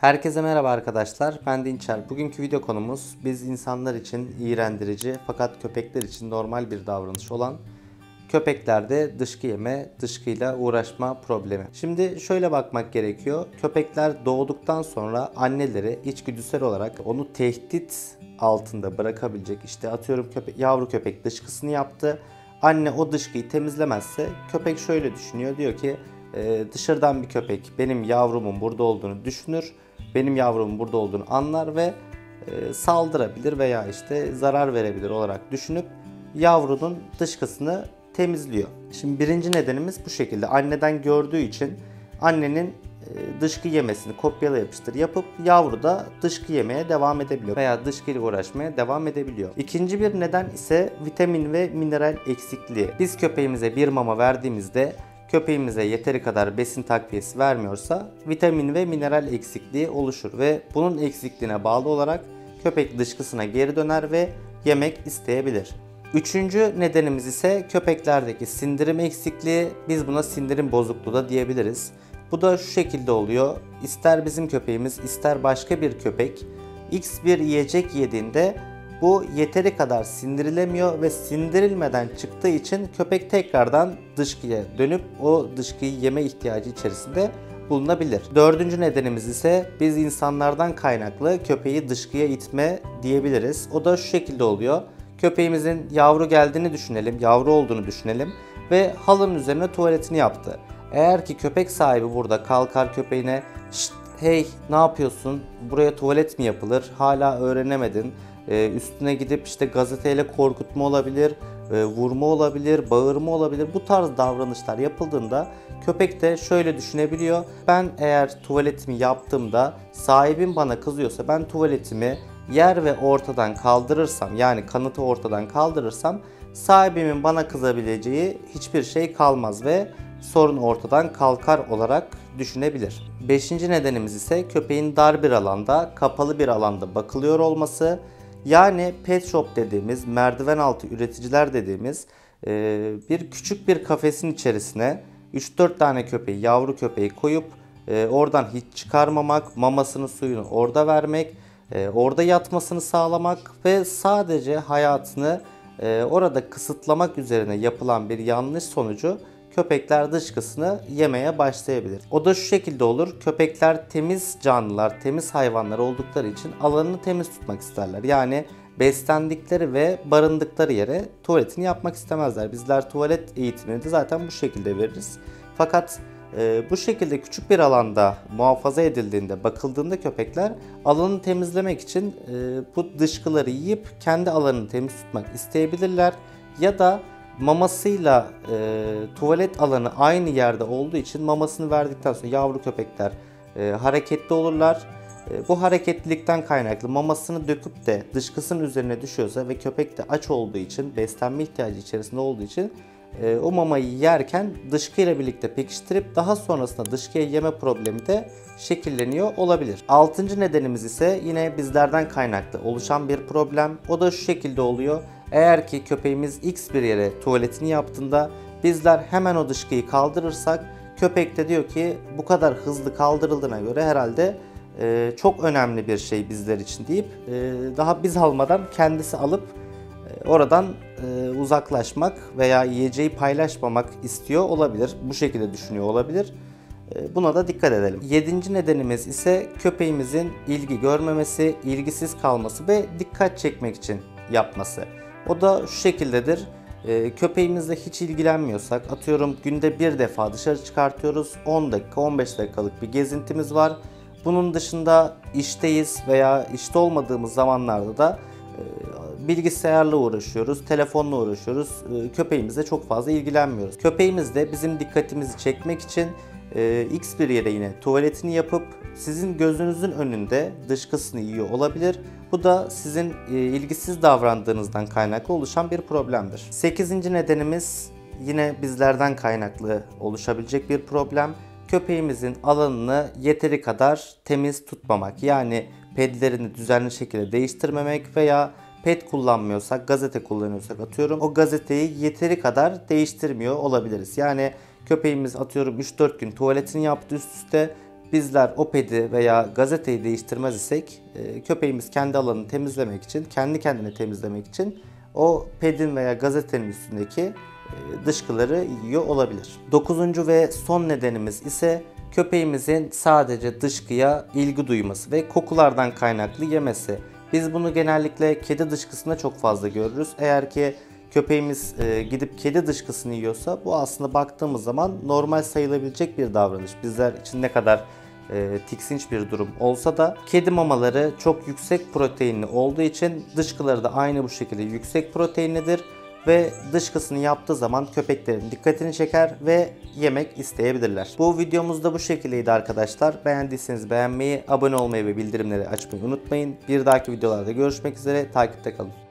Herkese merhaba arkadaşlar. Ben Dinçer. Bugünkü video konumuz biz insanlar için iğrendirici fakat köpekler için normal bir davranış olan köpeklerde dışkı yeme, dışkıyla uğraşma problemi. Şimdi şöyle bakmak gerekiyor. Köpekler doğduktan sonra anneleri içgüdüsel olarak onu tehdit altında bırakabilecek işte atıyorum köpek, yavru köpek dışkısını yaptı. Anne o dışkıyı temizlemezse köpek şöyle düşünüyor. Diyor ki "Ee, dışarıdan bir köpek benim yavrumun burada olduğunu düşünür. Benim yavrumun burada olduğunu anlar ve e, saldırabilir veya işte zarar verebilir olarak düşünüp yavrunun dışkısını temizliyor. Şimdi birinci nedenimiz bu şekilde. Anneden gördüğü için annenin e, dışkı yemesini kopyala yapıştır yapıp yavru da dışkı yemeye devam edebiliyor veya dışkıyla uğraşmaya devam edebiliyor. İkinci bir neden ise vitamin ve mineral eksikliği. Biz köpeğimize bir mama verdiğimizde köpeğimize yeteri kadar besin takviyesi vermiyorsa vitamin ve mineral eksikliği oluşur ve bunun eksikliğine bağlı olarak köpek dışkısına geri döner ve yemek isteyebilir. Üçüncü nedenimiz ise köpeklerdeki sindirim eksikliği. Biz buna sindirim bozukluğu da diyebiliriz. Bu da şu şekilde oluyor. İster bizim köpeğimiz ister başka bir köpek X bir yiyecek yediğinde bu yeteri kadar sindirilemiyor ve sindirilmeden çıktığı için köpek tekrardan dışkıya dönüp o dışkıyı yeme ihtiyacı içerisinde bulunabilir. Dördüncü nedenimiz ise biz insanlardan kaynaklı köpeği dışkıya itme diyebiliriz. O da şu şekilde oluyor. Köpeğimizin yavru geldiğini düşünelim, yavru olduğunu düşünelim ve halının üzerine tuvaletini yaptı. Eğer ki köpek sahibi burada kalkar köpeğine hey ne yapıyorsun buraya tuvalet mi yapılır hala öğrenemedin Ee, üstüne gidip işte gazeteyle korkutma olabilir e, vurma olabilir bağırma olabilir bu tarz davranışlar yapıldığında köpek de şöyle düşünebiliyor ben eğer tuvaletimi yaptığımda sahibim bana kızıyorsa ben tuvaletimi yer ve ortadan kaldırırsam yani kanıtı ortadan kaldırırsam sahibimin bana kızabileceği hiçbir şey kalmaz ve sorun ortadan kalkar olarak düşünebilir. Beşinci nedenimiz ise köpeğin dar bir alanda, kapalı bir alanda bakılıyor olması. Yani pet shop dediğimiz, merdiven altı üreticiler dediğimiz e, bir küçük bir kafesin içerisine 3-4 tane köpeği, yavru köpeği koyup e, oradan hiç çıkarmamak, mamasını suyunu orada vermek, e, orada yatmasını sağlamak ve sadece hayatını e, orada kısıtlamak üzerine yapılan bir yanlış sonucu köpekler dışkısını yemeye başlayabilir. O da şu şekilde olur. Köpekler temiz canlılar, temiz hayvanlar oldukları için alanını temiz tutmak isterler. Yani beslendikleri ve barındıkları yere tuvaletini yapmak istemezler. Bizler tuvalet eğitimini de zaten bu şekilde veririz. Fakat e, bu şekilde küçük bir alanda muhafaza edildiğinde, bakıldığında köpekler alanı temizlemek için e, bu dışkıları yiyip kendi alanını temiz tutmak isteyebilirler. Ya da mamasıyla e, tuvalet alanı aynı yerde olduğu için mamasını verdikten sonra yavru köpekler e, hareketli olurlar. E, bu hareketlilikten kaynaklı mamasını döküp de dışkısının üzerine düşüyorsa ve köpek de aç olduğu için, beslenme ihtiyacı içerisinde olduğu için e, o mamayı yerken dışkıyla birlikte pekiştirip daha sonrasında dışkıya yeme problemi de şekilleniyor olabilir. Altıncı nedenimiz ise yine bizlerden kaynaklı oluşan bir problem. O da şu şekilde oluyor. Eğer ki köpeğimiz X bir yere tuvaletini yaptığında bizler hemen o dışkıyı kaldırırsak köpek de diyor ki bu kadar hızlı kaldırıldığına göre herhalde e, çok önemli bir şey bizler için deyip e, daha biz almadan kendisi alıp oradan e, uzaklaşmak veya yiyeceği paylaşmamak istiyor olabilir. Bu şekilde düşünüyor olabilir. E, Buna da dikkat edelim. Yedinci nedenimiz ise köpeğimizin ilgi görmemesi, ilgisiz kalması ve dikkat çekmek için yapması. O da şu şekildedir. E, köpeğimizle hiç ilgilenmiyorsak, atıyorum günde bir defa dışarı çıkartıyoruz. 10 dakika, 15 dakikalık bir gezintimiz var. Bunun dışında işteyiz veya işte olmadığımız zamanlarda da e, bilgisayarla uğraşıyoruz, telefonla uğraşıyoruz. E, köpeğimizle çok fazla ilgilenmiyoruz. Köpeğimiz de bizim dikkatimizi çekmek için e, X bir yere yine tuvaletini yapıp sizin gözünüzün önünde dışkısını yiyor olabilir. Bu da sizin e, ilgisiz davrandığınızdan kaynaklı oluşan bir problemdir. Sekizinci nedenimiz yine bizlerden kaynaklı oluşabilecek bir problem. Köpeğimizin alanını yeteri kadar temiz tutmamak. Yani pedlerini düzenli şekilde değiştirmemek veya pet kullanmıyorsak, gazete kullanıyorsak atıyorum o gazeteyi yeteri kadar değiştirmiyor olabiliriz. Yani köpeğimiz atıyorum 3-4 gün tuvaletini yaptı üst üste bizler o pedi veya gazeteyi değiştirmez isek e, köpeğimiz kendi alanını temizlemek için, kendi kendini temizlemek için o pedin veya gazetenin üstündeki e, dışkıları yiyor olabilir. Dokuzuncu ve son nedenimiz ise köpeğimizin sadece dışkıya ilgi duyması ve kokulardan kaynaklı yemesi. Biz bunu genellikle kedi dışkısında çok fazla görürüz. Eğer ki köpeğimiz e, gidip kedi dışkısını yiyorsa bu aslında baktığımız zaman normal sayılabilecek bir davranış. Bizler için ne kadar e, tiksinç bir durum olsa da kedi mamaları çok yüksek proteinli olduğu için dışkıları da aynı bu şekilde yüksek proteinlidir ve dışkısını yaptığı zaman köpeklerin dikkatini çeker ve yemek isteyebilirler. Bu videomuz da bu şekildeydi arkadaşlar. Beğendiyseniz beğenmeyi, abone olmayı ve bildirimleri açmayı unutmayın. Bir dahaki videolarda görüşmek üzere. Takipte kalın.